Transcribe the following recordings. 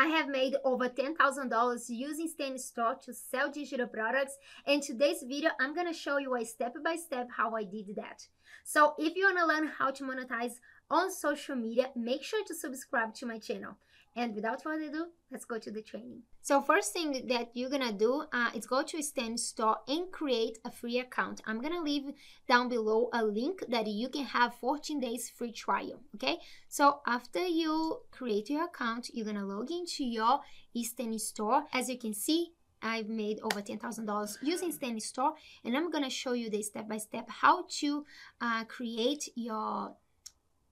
I have made over $10,000 using Stan Store to sell digital products. And today's video, I'm gonna show you a step-by-step -step how I did that. So if you wanna learn how to monetize on social media, make sure to subscribe to my channel. And without further ado, let's go to the training. So first thing that you're gonna do uh, is go to Stan Store and create a free account. I'm gonna leave down below a link that you can have 14 days free trial, okay? So after you create your account, you're gonna log into your Stan Store. As you can see, I've made over $10,000 using Stan Store and I'm gonna show you the step-by-step -step how to uh, create your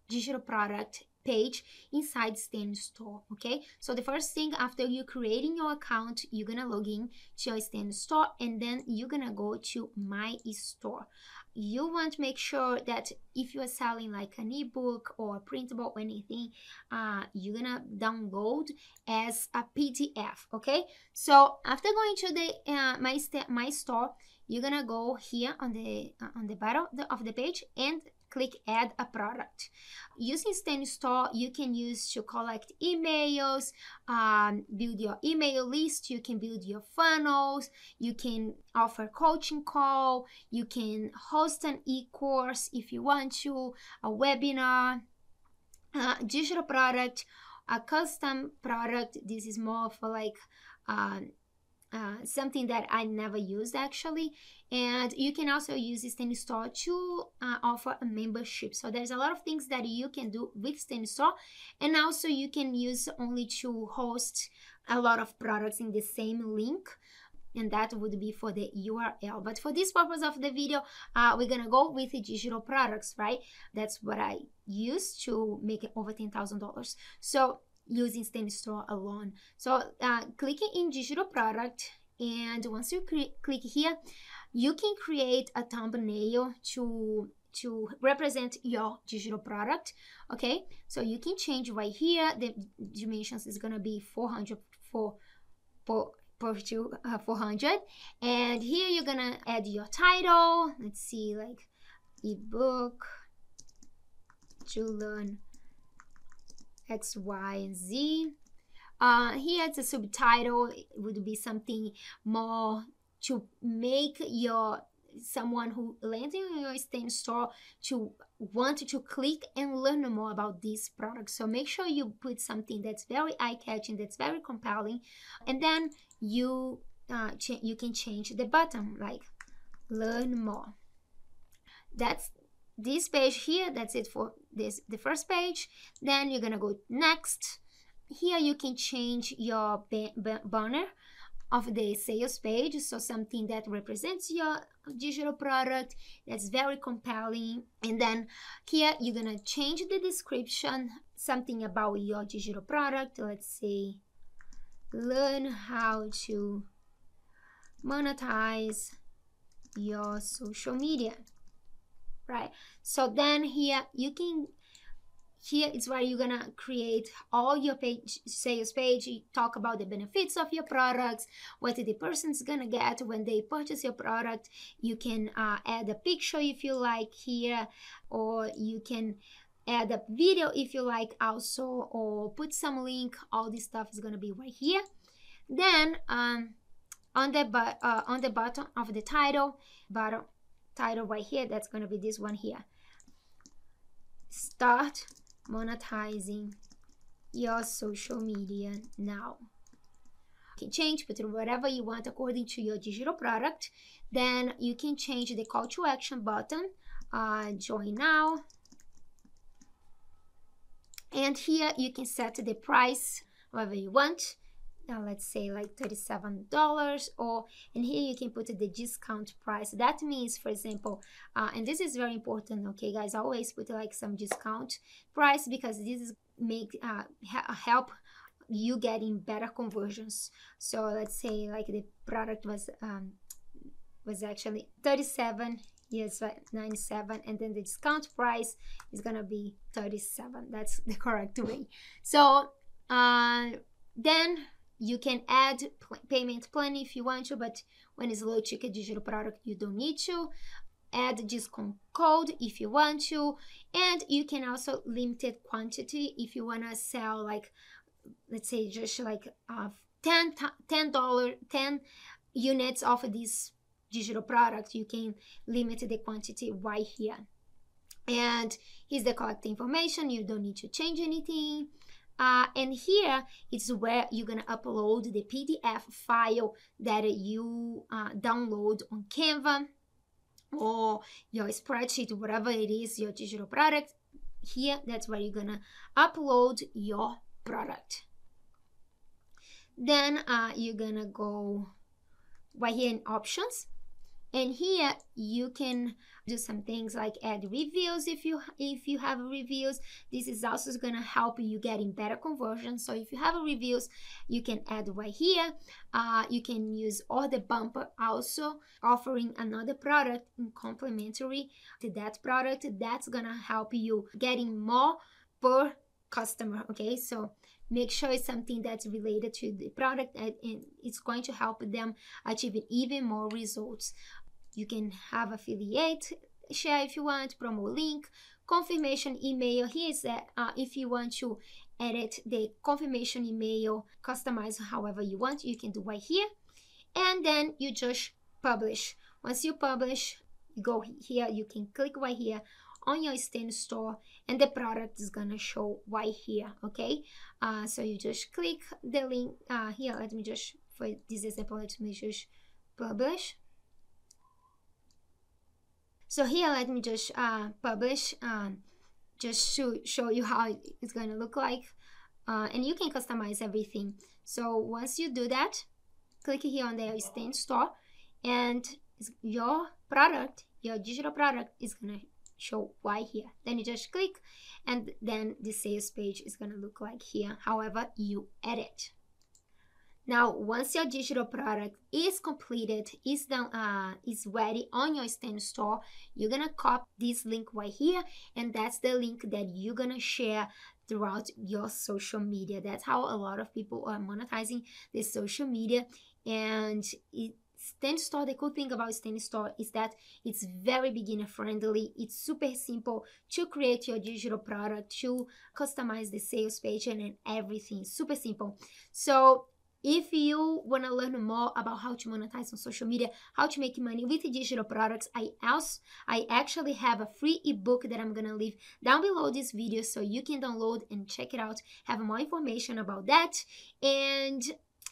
digital product page inside Stan Store, okay? So the first thing after you creating your account, you're gonna log in to your Stan Store and then you're gonna go to My Store. You want to make sure that if you are selling like an ebook or printable or anything, uh, you're gonna download as a PDF, okay? So after going to the uh, My, My Store, you're gonna go here on the uh, on the bottom of the page and click add a product. Using Stan Store, you can use to collect emails, um, build your email list, you can build your funnels, you can offer coaching call, you can host an e-course if you want to, a webinar, uh, digital product, a custom product. This is more for like uh, uh, something that I never used actually. And you can also use Stan Store to uh, offer a membership. So there's a lot of things that you can do with Stan Store. And also you can use only to host a lot of products in the same link and that would be for the URL. But for this purpose of the video, uh, we're gonna go with the digital products, right? That's what I use to make over $10,000. So using Stan Store alone. So uh, clicking in digital product and once you click here, you can create a thumbnail to to represent your digital product okay? So you can change right here the dimensions is gonna be 400 for for to uh, 400 and here you're gonna add your title. Let's see like ebook to learn X, Y, and Z. Uh, here the subtitle would be something more to make your someone who lands in your Store to want to click and learn more about this product. So make sure you put something that's very eye-catching, that's very compelling, and then you uh, you can change the button like learn more. That's this page here that's it for this the first page then you're gonna go next. Here you can change your banner of the sales page so something that represents your digital product that's very compelling. And then here you're gonna change the description something about your digital product. Let's say learn how to monetize your social media right? So then here you can here is where you're gonna create all your page sales page. You talk about the benefits of your products what the person's gonna get when they purchase your product. You can uh, add a picture if you like here or you can add a video if you like also or put some link. All this stuff is gonna be right here. Then um, on the uh, on the bottom of the title bottom title right here that's going to be this one here. Start monetizing your social media now. You can change put whatever you want according to your digital product. Then you can change the call to action button. Uh, join now. And here you can set the price whatever you want now let's say like $37 or and here you can put the discount price. That means for example uh, and this is very important okay guys always put like some discount price because this is make uh, help you getting better conversions. So let's say like the product was um, was actually 37 yes 97 and then the discount price is gonna be 37 that's the correct way. So uh, then you can add payment plan if you want to, but when it's low ticket digital product, you don't need to. Add discount code if you want to, and you can also limited quantity if you wanna sell like let's say just like uh, 10 10 dollar 10 units of this digital product you can limit the quantity right here and here's the collect information you don't need to change anything uh, and here it's where you're gonna upload the PDF file that you uh, download on Canva or your spreadsheet, whatever it is, your digital product. Here, that's where you're gonna upload your product. Then uh, you're gonna go right here in options and here you can do some things like add reviews if you if you have reviews. This is also going to help you getting better conversion. So if you have reviews you can add right here. Uh, you can use order bumper also offering another product in complementary to that product. That's going to help you getting more per customer okay? So make sure it's something that's related to the product and it's going to help them achieve even more results you can have affiliate share if you want, promo link, confirmation email. Here is that uh, if you want to edit the confirmation email, customize however you want, you can do right here. And then you just publish. Once you publish, you go here, you can click right here on your Stan Store and the product is gonna show right here okay uh, so you just click the link uh, here let me just for this example let me just publish so here, let me just uh, publish um, just to show you how it's to look like. Uh, and you can customize everything. So once you do that, click here on the Stan Store and your product, your digital product is to show right here. Then you just click and then the sales page is going to look like here. However, you edit. Now, once your digital product is completed, is done, uh, is ready on your Stan Store, you're gonna copy this link right here, and that's the link that you're gonna share throughout your social media. That's how a lot of people are monetizing their social media, and it Stan Store, the cool thing about Stan Store is that it's very beginner friendly. It's super simple to create your digital product, to customize the sales page and everything. Super simple. So if you want to learn more about how to monetize on social media, how to make money with digital products, I also I actually have a free ebook that I'm gonna leave down below this video so you can download and check it out, have more information about that. And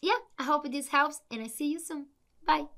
yeah, I hope this helps and I see you soon. Bye.